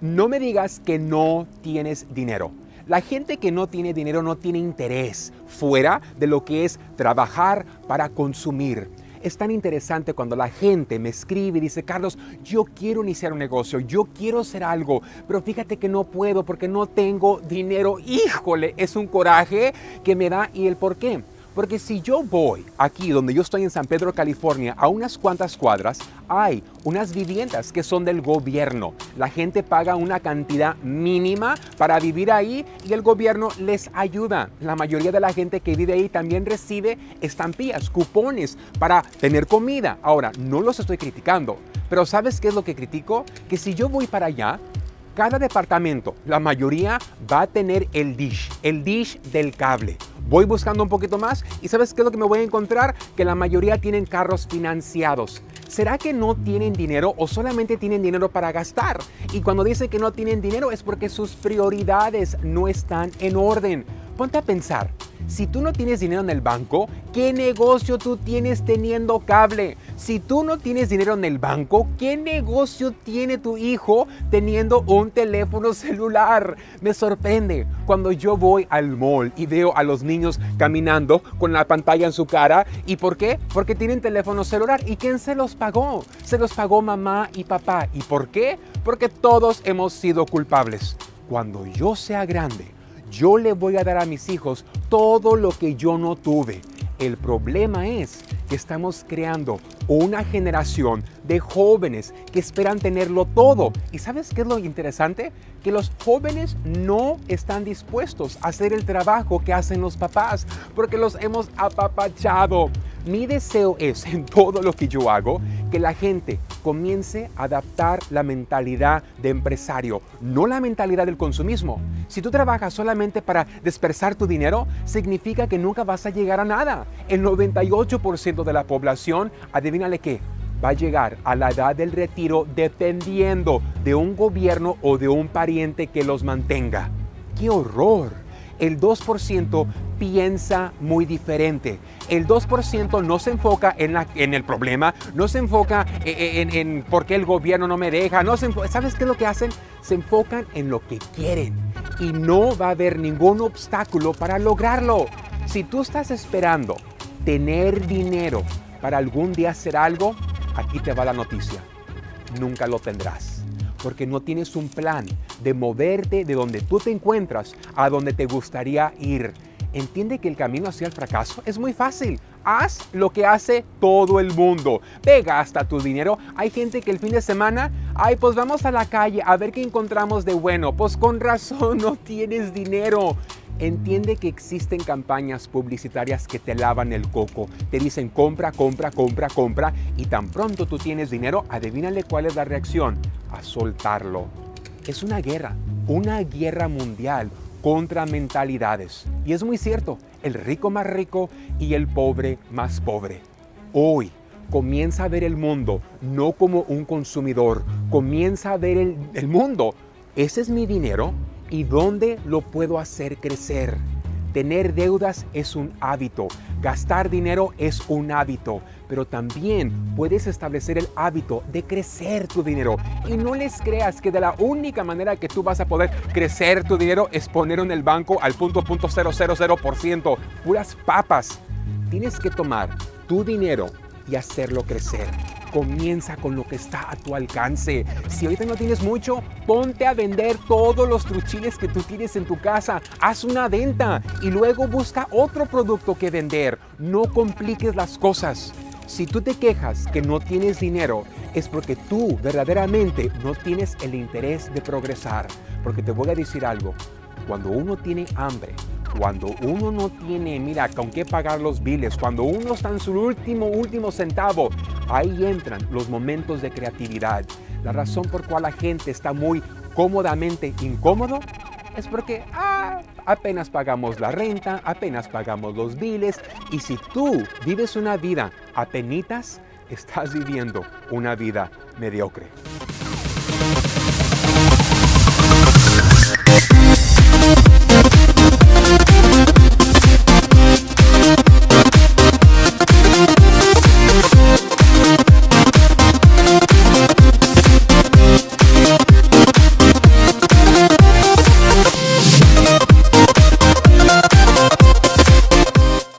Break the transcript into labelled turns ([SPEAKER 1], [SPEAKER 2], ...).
[SPEAKER 1] No me digas que no tienes dinero. La gente que no tiene dinero no tiene interés fuera de lo que es trabajar para consumir. Es tan interesante cuando la gente me escribe y dice, Carlos, yo quiero iniciar un negocio, yo quiero hacer algo, pero fíjate que no puedo porque no tengo dinero. Híjole, es un coraje que me da y el por qué. Porque si yo voy aquí donde yo estoy en San Pedro, California, a unas cuantas cuadras, hay unas viviendas que son del gobierno. La gente paga una cantidad mínima para vivir ahí y el gobierno les ayuda. La mayoría de la gente que vive ahí también recibe estampillas, cupones para tener comida. Ahora, no los estoy criticando, pero ¿sabes qué es lo que critico? Que si yo voy para allá, cada departamento, la mayoría va a tener el dish, el dish del cable. Voy buscando un poquito más y ¿sabes qué es lo que me voy a encontrar? Que la mayoría tienen carros financiados. ¿Será que no tienen dinero o solamente tienen dinero para gastar? Y cuando dice que no tienen dinero es porque sus prioridades no están en orden. Ponte a pensar, si tú no tienes dinero en el banco, ¿qué negocio tú tienes teniendo cable? Si tú no tienes dinero en el banco, ¿qué negocio tiene tu hijo teniendo un teléfono celular? Me sorprende cuando yo voy al mall y veo a los niños caminando con la pantalla en su cara. ¿Y por qué? Porque tienen teléfono celular. ¿Y quién se los pagó? Se los pagó mamá y papá. ¿Y por qué? Porque todos hemos sido culpables. Cuando yo sea grande, yo le voy a dar a mis hijos todo lo que yo no tuve. El problema es que estamos creando una generación de jóvenes que esperan tenerlo todo. ¿Y sabes qué es lo interesante? Que los jóvenes no están dispuestos a hacer el trabajo que hacen los papás porque los hemos apapachado. Mi deseo es en todo lo que yo hago que la gente comience a adaptar la mentalidad de empresario, no la mentalidad del consumismo. Si tú trabajas solamente para dispersar tu dinero, significa que nunca vas a llegar a nada. El 98% de la población, adivínale qué, va a llegar a la edad del retiro dependiendo de un gobierno o de un pariente que los mantenga. ¡Qué horror! El 2% piensa muy diferente. El 2% no se enfoca en, la, en, el problema, no se enfoca en, en, por qué el gobierno no me deja, no se ¿sabes qué es lo que hacen? Se enfocan en lo que quieren y no va a haber ningún obstáculo para lograrlo. Si tú estás esperando tener dinero para algún día hacer algo, aquí te va la noticia. Nunca lo tendrás, porque no tienes un plan de moverte de donde tú te encuentras a donde te gustaría ir. Entiende que el camino hacia el fracaso es muy fácil. Haz lo que hace todo el mundo. Ve, gasta tu dinero. Hay gente que el fin de semana, ay, pues vamos a la calle a ver qué encontramos de bueno. Pues con razón no tienes dinero. Entiende que existen campañas publicitarias que te lavan el coco. Te dicen compra, compra, compra, compra. Y tan pronto tú tienes dinero, adivínale cuál es la reacción. A soltarlo. Es una guerra, una guerra mundial contra mentalidades. Y es muy cierto, el rico más rico y el pobre más pobre. Hoy comienza a ver el mundo no como un consumidor, comienza a ver el, mundo. Ese es mi dinero y dónde lo puedo hacer crecer. Tener deudas es un hábito, gastar dinero es un hábito, pero también puedes establecer el hábito de crecer tu dinero. Y no les creas que de la única manera que tú vas a poder crecer tu dinero es ponerlo en el banco al punto, punto ciento, puras papas. Tienes que tomar tu dinero y hacerlo crecer. Comienza con lo que está a tu alcance. Si ahorita no tienes mucho, ponte a vender todos los truchiles que tú tienes en tu casa. Haz una venta y luego busca otro producto que vender. No compliques las cosas. Si tú te quejas que no tienes dinero, es porque tú verdaderamente no tienes el interés de progresar. Porque te voy a decir algo, cuando uno tiene hambre, cuando uno no tiene, mira, con qué pagar los biles, cuando uno está en su último, último centavo, ahí entran los momentos de creatividad. La razón por cual la gente está muy cómodamente incómodo es porque ah, apenas pagamos la renta, apenas pagamos los biles y si tú vives una vida a penitas, estás viviendo una vida mediocre.